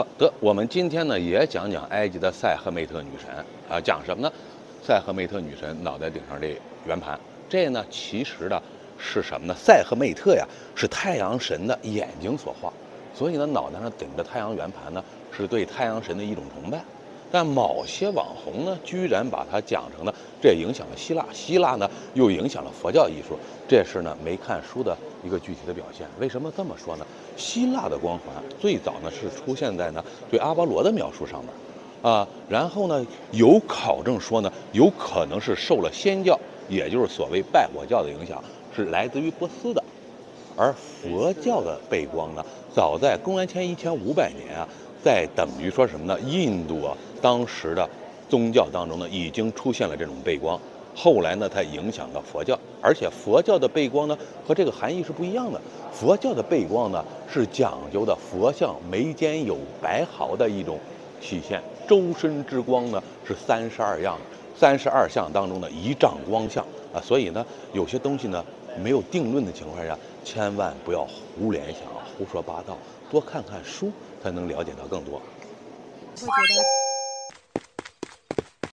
好的，我们今天呢也讲讲埃及的塞赫梅特女神啊，讲什么呢？塞赫梅特女神脑袋顶上这圆盘，这呢其实呢是什么呢？塞赫梅特呀是太阳神的眼睛所化，所以呢脑袋上顶着太阳圆盘呢是对太阳神的一种崇拜。但某些网红呢居然把它讲成了这影响了希腊，希腊呢又影响了佛教艺术，这是呢没看书的一个具体的表现。为什么这么说呢？希腊的光环最早呢是出现在呢对阿波罗的描述上面。啊，然后呢，有考证说呢，有可能是受了仙教，也就是所谓拜火教的影响，是来自于波斯的。而佛教的背光呢，早在公元前一千五百年啊，在等于说什么呢？印度啊，当时的宗教当中呢，已经出现了这种背光。后来呢，它影响到佛教，而且佛教的背光呢，和这个含义是不一样的。佛教的背光呢，是讲究的佛像眉间有白毫的一种体现。周身之光呢是三十二样，三十二相当中的一丈光相啊，所以呢有些东西呢没有定论的情况下，千万不要胡联想、胡说八道，多看看书才能了解到更多。